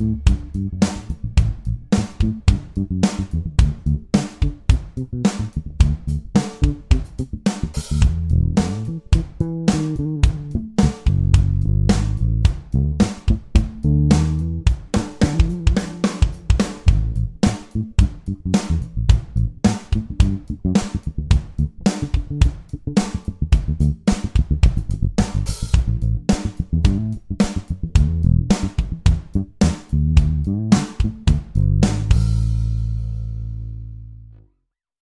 Mm-hmm.